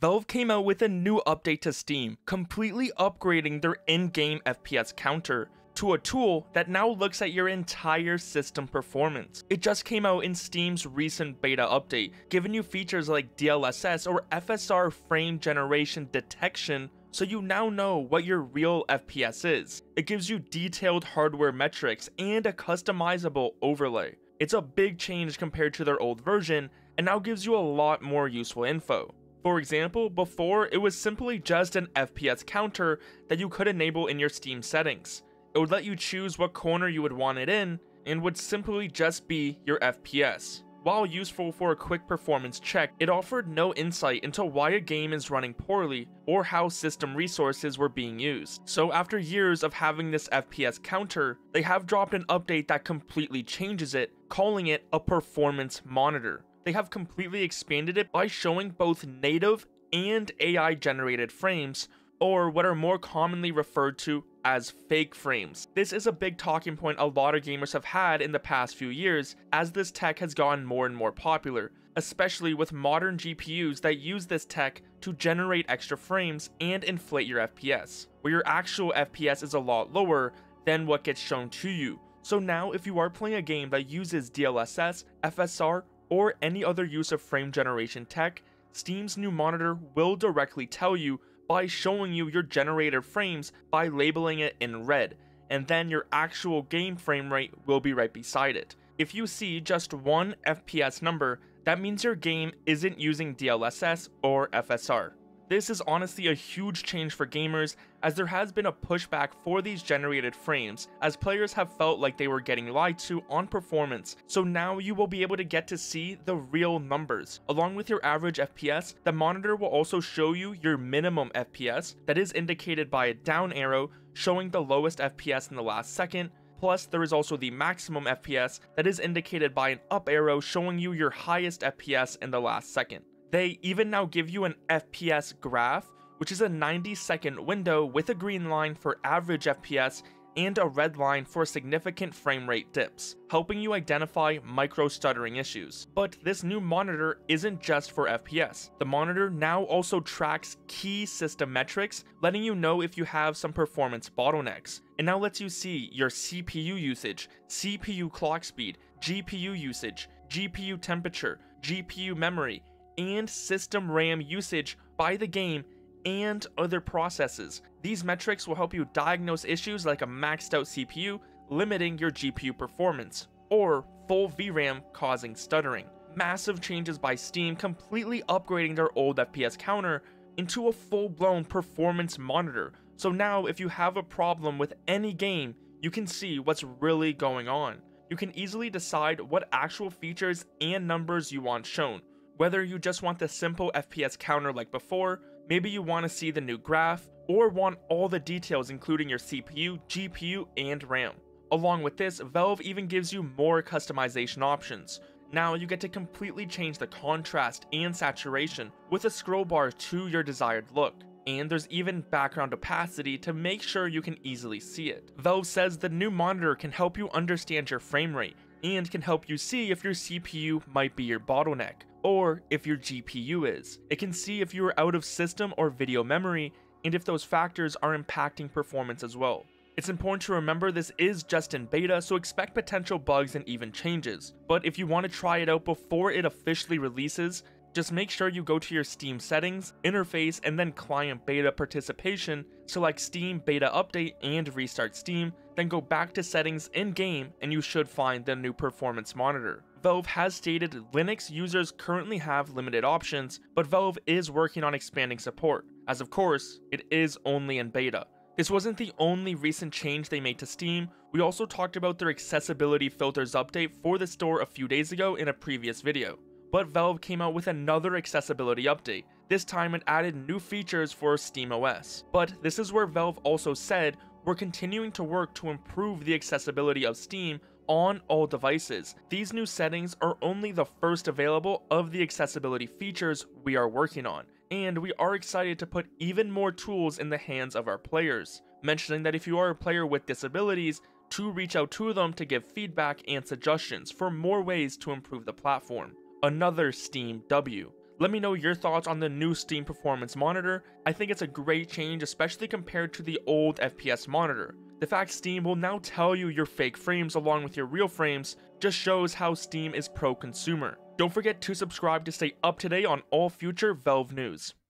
Valve came out with a new update to Steam, completely upgrading their in-game FPS counter to a tool that now looks at your entire system performance. It just came out in Steam's recent beta update, giving you features like DLSS or FSR frame generation detection so you now know what your real FPS is. It gives you detailed hardware metrics and a customizable overlay. It's a big change compared to their old version and now gives you a lot more useful info. For example, before it was simply just an FPS counter that you could enable in your Steam settings. It would let you choose what corner you would want it in and would simply just be your FPS. While useful for a quick performance check, it offered no insight into why a game is running poorly or how system resources were being used. So after years of having this FPS counter, they have dropped an update that completely changes it, calling it a performance monitor. They have completely expanded it by showing both native and AI generated frames, or what are more commonly referred to as fake frames. This is a big talking point a lot of gamers have had in the past few years as this tech has gotten more and more popular, especially with modern GPUs that use this tech to generate extra frames and inflate your FPS, where your actual FPS is a lot lower than what gets shown to you. So now if you are playing a game that uses DLSS, FSR, or any other use of frame generation tech, Steam's new monitor will directly tell you by showing you your generated frames by labeling it in red, and then your actual game frame rate will be right beside it. If you see just one FPS number, that means your game isn't using DLSS or FSR. This is honestly a huge change for gamers as there has been a pushback for these generated frames as players have felt like they were getting lied to on performance. So now you will be able to get to see the real numbers. Along with your average FPS, the monitor will also show you your minimum FPS that is indicated by a down arrow showing the lowest FPS in the last second, Plus, there is also the maximum FPS that is indicated by an up arrow showing you your highest FPS in the last second. They even now give you an FPS graph, which is a 90 second window with a green line for average FPS and a red line for significant frame rate dips, helping you identify micro stuttering issues. But this new monitor isn't just for FPS. The monitor now also tracks key system metrics, letting you know if you have some performance bottlenecks. It now lets you see your CPU usage, CPU clock speed, GPU usage, GPU temperature, GPU memory, and system RAM usage by the game and other processes. These metrics will help you diagnose issues like a maxed out CPU limiting your GPU performance, or full VRAM causing stuttering. Massive changes by Steam completely upgrading their old FPS counter into a full-blown performance monitor, so now if you have a problem with any game, you can see what's really going on. You can easily decide what actual features and numbers you want shown, whether you just want the simple FPS counter like before, maybe you want to see the new graph, or want all the details including your CPU, GPU, and RAM. Along with this, Valve even gives you more customization options. Now you get to completely change the contrast and saturation with a scroll bar to your desired look. And there's even background opacity to make sure you can easily see it. Valve says the new monitor can help you understand your frame rate and can help you see if your CPU might be your bottleneck or if your GPU is. It can see if you are out of system or video memory, and if those factors are impacting performance as well. It's important to remember this is just in beta, so expect potential bugs and even changes. But if you want to try it out before it officially releases, just make sure you go to your Steam settings, interface, and then client beta participation, select Steam beta update and restart Steam, then go back to settings in game and you should find the new performance monitor. Valve has stated Linux users currently have limited options, but Valve is working on expanding support, as of course, it is only in beta. This wasn't the only recent change they made to Steam, we also talked about their accessibility filters update for the store a few days ago in a previous video. But Valve came out with another accessibility update. This time it added new features for SteamOS. But this is where Valve also said, we're continuing to work to improve the accessibility of Steam on all devices. These new settings are only the first available of the accessibility features we are working on, and we are excited to put even more tools in the hands of our players, mentioning that if you are a player with disabilities, to reach out to them to give feedback and suggestions for more ways to improve the platform. Another Steam W. Let me know your thoughts on the new Steam Performance Monitor. I think it's a great change, especially compared to the old FPS monitor. The fact Steam will now tell you your fake frames along with your real frames just shows how Steam is pro-consumer. Don't forget to subscribe to stay up to date on all future Valve news.